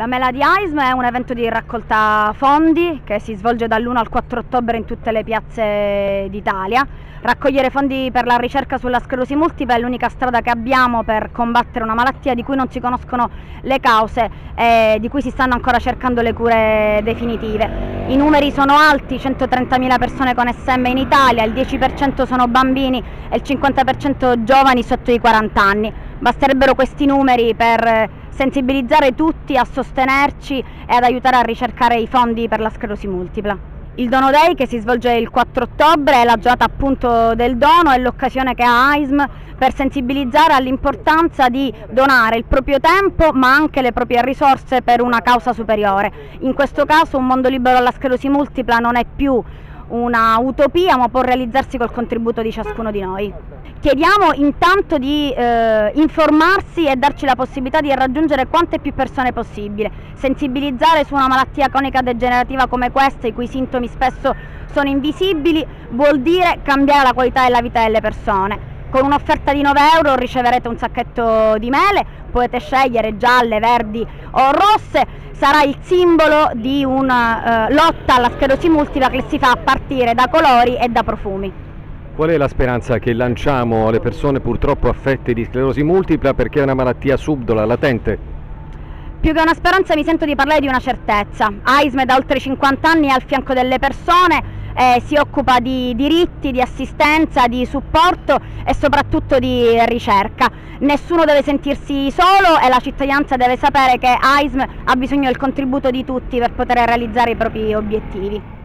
La Mela di AISM è un evento di raccolta fondi che si svolge dall'1 al 4 ottobre in tutte le piazze d'Italia. Raccogliere fondi per la ricerca sulla sclerosi multipla è l'unica strada che abbiamo per combattere una malattia di cui non si conoscono le cause e di cui si stanno ancora cercando le cure definitive. I numeri sono alti, 130.000 persone con SM in Italia, il 10% sono bambini e il 50% giovani sotto i 40 anni. Basterebbero questi numeri per sensibilizzare tutti a sostenerci e ad aiutare a ricercare i fondi per la sclerosi multipla. Il Dono Day che si svolge il 4 ottobre è la giornata appunto del dono, è l'occasione che ha AISM per sensibilizzare all'importanza di donare il proprio tempo ma anche le proprie risorse per una causa superiore. In questo caso un mondo libero alla sclerosi multipla non è più una utopia ma può realizzarsi col contributo di ciascuno di noi. Chiediamo intanto di eh, informarsi e darci la possibilità di raggiungere quante più persone possibile, sensibilizzare su una malattia cronica degenerativa come questa i cui sintomi spesso sono invisibili vuol dire cambiare la qualità della vita delle persone. Con un'offerta di 9 euro riceverete un sacchetto di mele, potete scegliere gialle, verdi o rosse, sarà il simbolo di una eh, lotta alla sclerosi multipla che si fa a partire da colori e da profumi. Qual è la speranza che lanciamo alle persone purtroppo affette di sclerosi multipla perché è una malattia subdola, latente? Più che una speranza mi sento di parlare di una certezza. AISM è da oltre 50 anni al fianco delle persone eh, si occupa di diritti, di assistenza, di supporto e soprattutto di ricerca. Nessuno deve sentirsi solo e la cittadinanza deve sapere che AISM ha bisogno del contributo di tutti per poter realizzare i propri obiettivi.